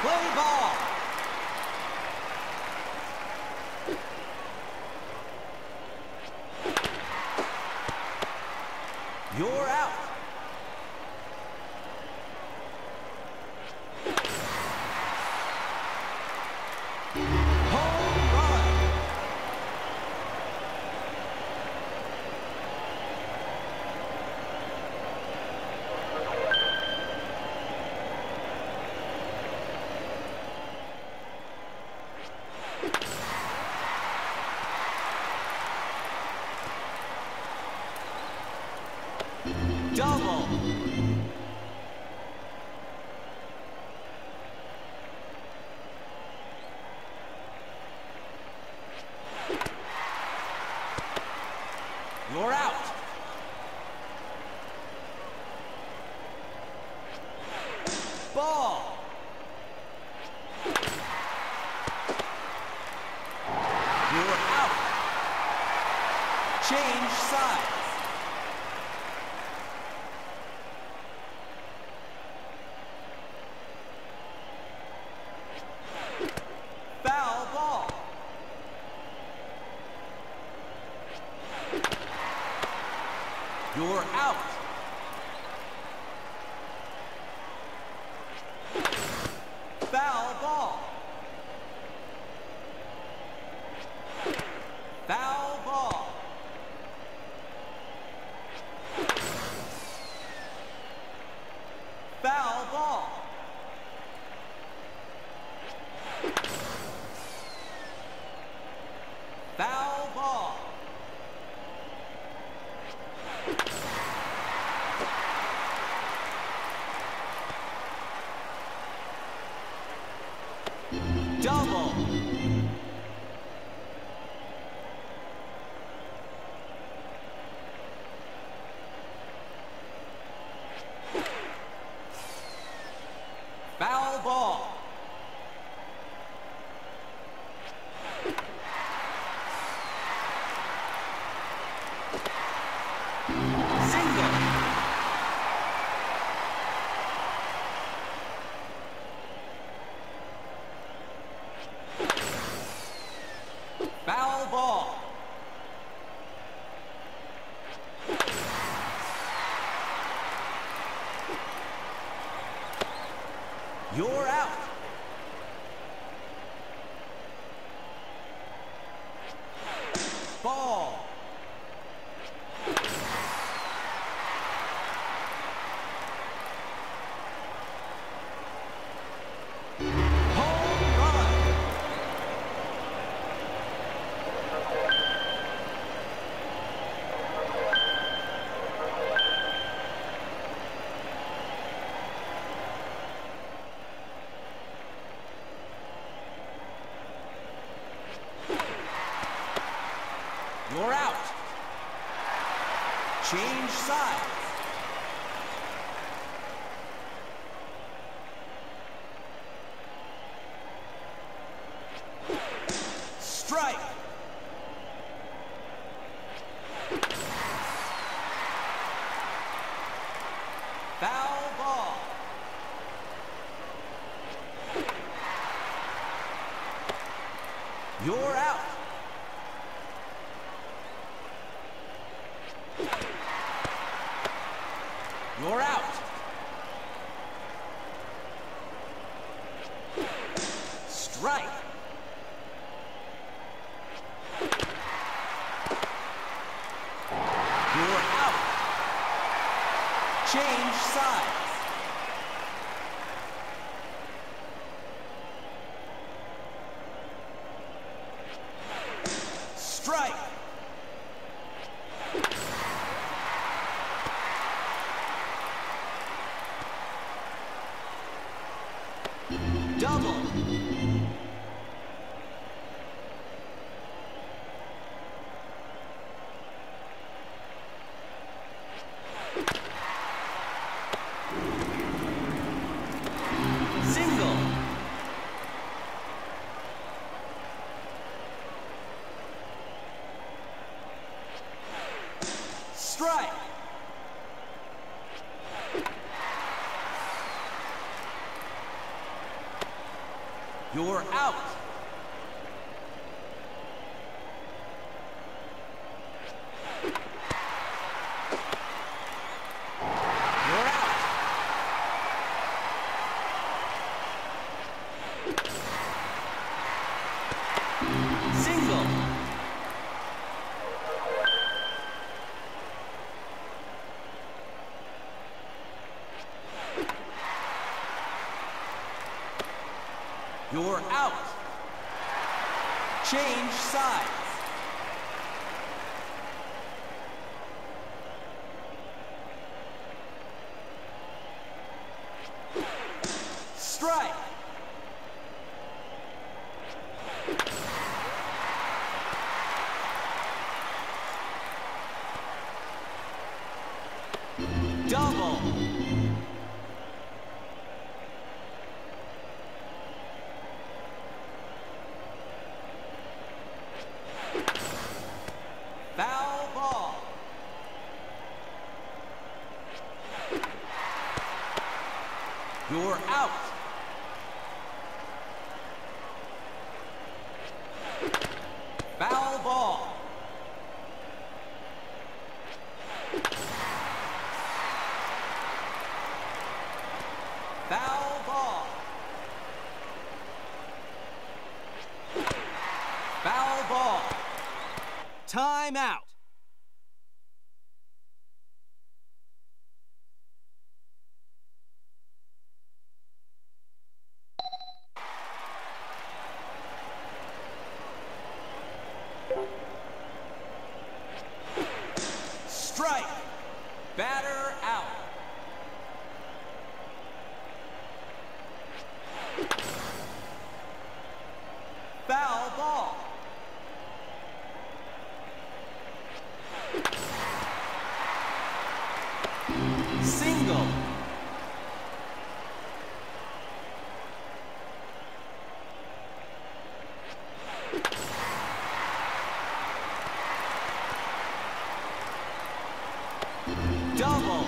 Play ball. You're out. You're out. Ball. You're out. Change sides. Foul ball. You're out. Foul ball. Foul Single. Foul ball. You're out. Ball. Change sides. Strike. You're out. You're out. Strike. You're out. Change sides. Strike. Double. Out. Single. You're out. Change sides. You're out. Foul ball. Foul ball. Foul ball. Time out. Strike. Batter out. Foul ball. Single. Double.